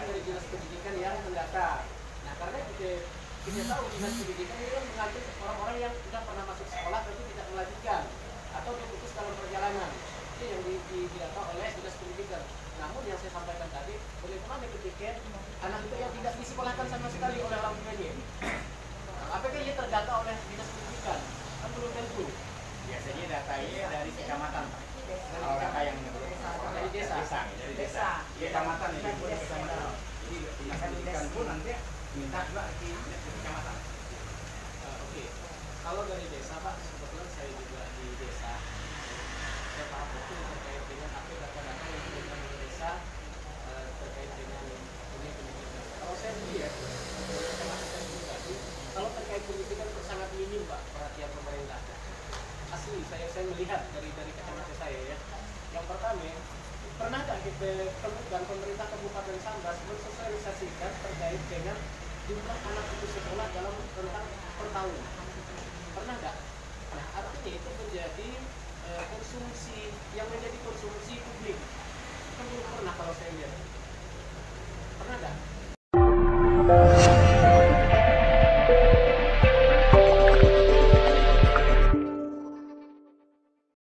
dari dinas pendidikan yang mendata. Nah karena kita kita tahu dinas pendidikan ini kan mengambil orang-orang yang sudah pernah masuk sekolah tapi tidak melanjutkan atau diputus dalam perjalanan itu yang di, di, didata oleh dinas pendidikan. Namun yang saya sampaikan tadi, bagaimana ketika anak itu yang tidak disekolahkan sama sekali oleh orang tuanya, nah, apakah ia terdata oleh dinas pendidikan? Kan belum tentu. Biasanya data ini dari kecamatan, data yang Dari desa. desa, dari desa. Kecamatan ya, Dari desa. kecamatan. Dinas pendidikan pun nanti minta juga ke kecamatan. Eh, Oke, kalau dari desa Pak, kebetulan saya juga di desa. Saya paham betul terkait dengan apa data-data yang diberikan oleh desa eh, terkait dengan ini pendidikan. Kalau saya lihat, saya pribadi, kalau terkait pendidikan itu sangat minim Pak perhatian pemerintah. Asli, saya saya melihat dari dari kacamata saya ya. Yang pertama, pernahkah kita dan pemerintah Kabupaten jumlah anak itu sekolah dalam rentang per tahun. Pernah nggak? Nah artinya itu menjadi e, konsumsi yang menjadi konsumsi publik. Kan belum pernah kalau saya lihat? Pernah nggak?